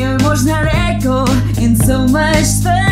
you można daleko and so much fun.